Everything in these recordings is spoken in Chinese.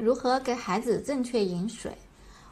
如何给孩子正确饮水？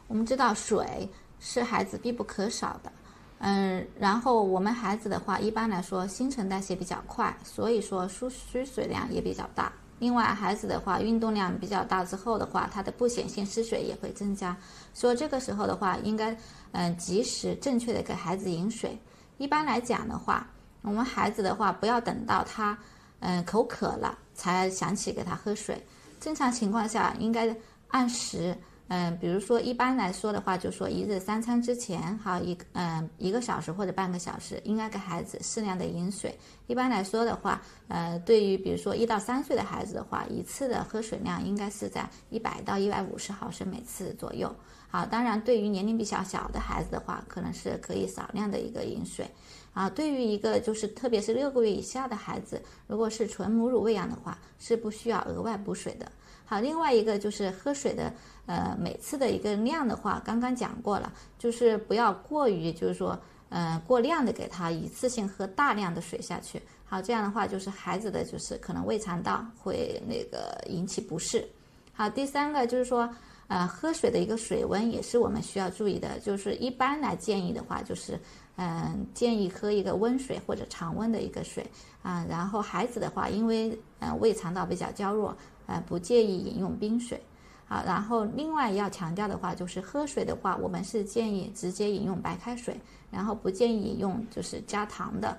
我们知道水是孩子必不可少的，嗯，然后我们孩子的话，一般来说新陈代谢比较快，所以说输需水量也比较大。另外，孩子的话运动量比较大之后的话，他的不显性失水也会增加，所以这个时候的话，应该嗯及时正确的给孩子饮水。一般来讲的话，我们孩子的话不要等到他嗯口渴了才想起给他喝水，正常情况下应该按时。嗯，比如说一般来说的话，就说一日三餐之前，哈一嗯一个小时或者半个小时，应该给孩子适量的饮水。一般来说的话，呃，对于比如说一到三岁的孩子的话，一次的喝水量应该是在一百到一百五十毫升每次左右。好，当然对于年龄比较小的孩子的话，可能是可以少量的一个饮水。啊，对于一个就是特别是六个月以下的孩子，如果是纯母乳喂养的话，是不需要额外补水的。好，另外一个就是喝水的，呃，每次的一个量的话，刚刚讲过了，就是不要过于，就是说，嗯，过量的给他一次性喝大量的水下去。好，这样的话就是孩子的就是可能胃肠道会那个引起不适。好，第三个就是说，呃，喝水的一个水温也是我们需要注意的，就是一般来建议的话，就是嗯，建议喝一个温水或者常温的一个水啊。然后孩子的话，因为呃胃肠道比较娇弱。呃，不建议饮用冰水，好，然后另外要强调的话，就是喝水的话，我们是建议直接饮用白开水，然后不建议饮用就是加糖的。